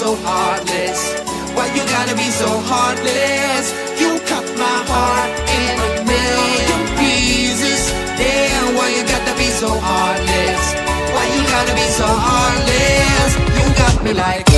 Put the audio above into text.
so heartless? Why you gotta be so heartless? You cut my heart in a million pieces. Damn, why you gotta be so heartless? Why you gotta be so heartless? be like.